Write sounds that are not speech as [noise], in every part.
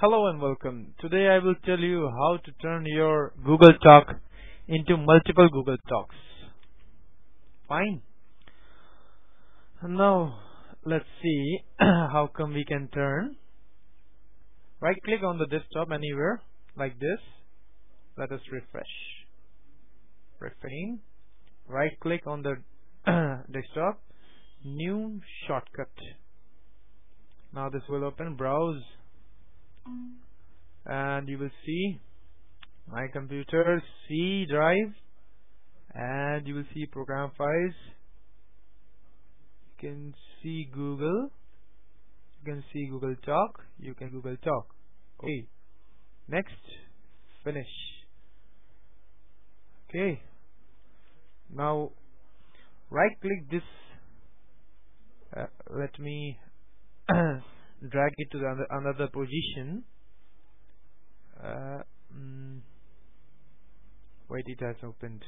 Hello and welcome. Today I will tell you how to turn your Google Talk into multiple Google Talks. Fine. Now let's see [clears throat] how come we can turn. Right click on the desktop anywhere like this. Let us refresh. Reframe. Right click on the [clears throat] desktop. New shortcut. Now this will open browse and you will see my computer C drive and you will see program files. You can see Google. You can see Google Talk. You can Google Talk. Okay. Next. Finish. Okay. Now right click this. Uh, let me [clears throat] drag it to the another position. Uh, mm, wait it has opened.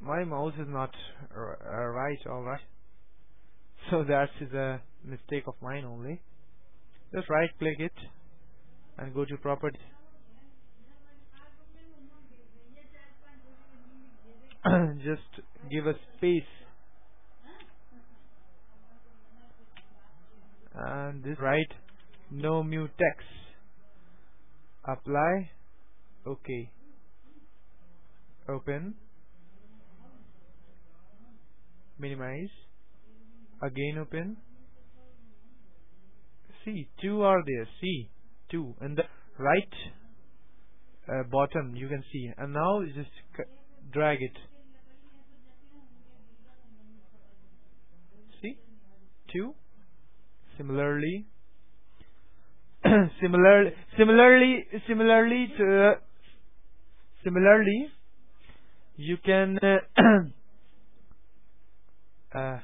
My mouse is not uh, right alright [laughs] so that is a mistake of mine only. Just right click it and go to properties [clears throat] just give a space and this right no mutex. Apply. Okay. Open. Minimize. Again open. See two are there. See two. And the right uh, bottom you can see. And now just drag it. See? Two Similarly, [clears throat] similar, similarly, similarly to, similarly, you can uh, [clears throat] uh,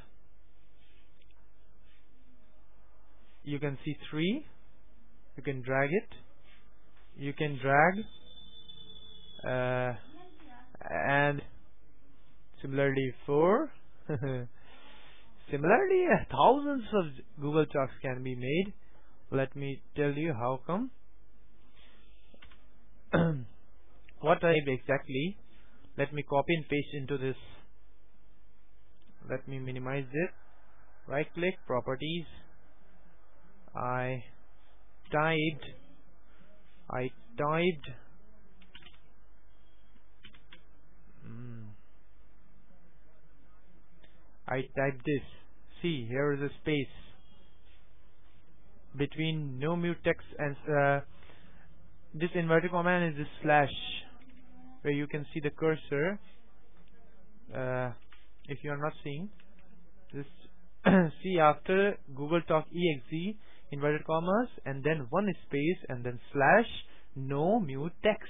you can see three. You can drag it. You can drag, uh, and similarly four. [laughs] Similarly, thousands of Google Talks can be made. Let me tell you how come. [clears throat] what type exactly? Let me copy and paste into this. Let me minimize it. Right click, properties. I typed, I typed hmm. I type this. See here is a space between no mutex and uh, this inverted comma is this slash where you can see the cursor. Uh, if you are not seeing this [clears throat] see after Google Talk exe inverted commas and then one space and then slash no mutex.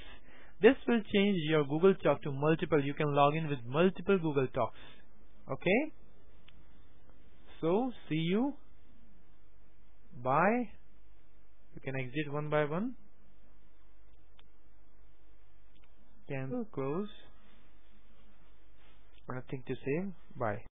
This will change your Google Talk to multiple. You can log in with multiple Google Talks. Okay so see you bye you can exit one by one. Can hmm. close. Nothing to say. Bye